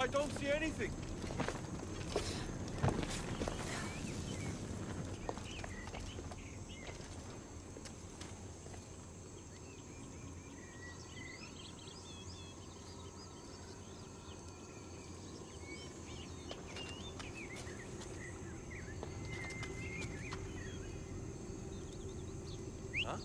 I don't see anything. Huh?